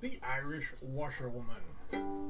The Irish Washerwoman.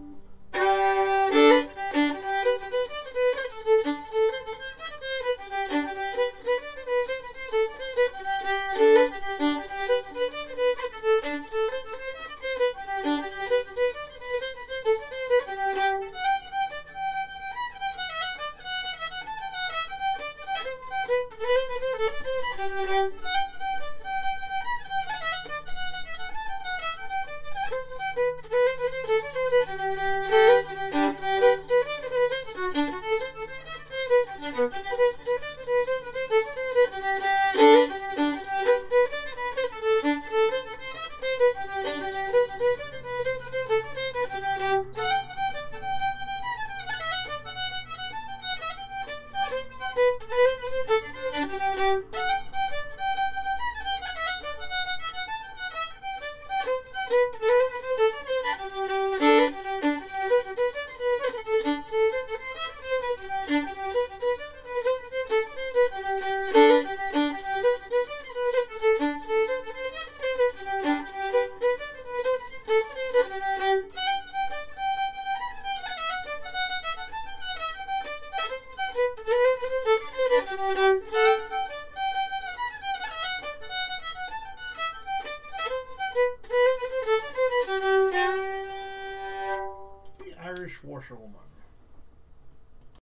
The Irish Washerwoman.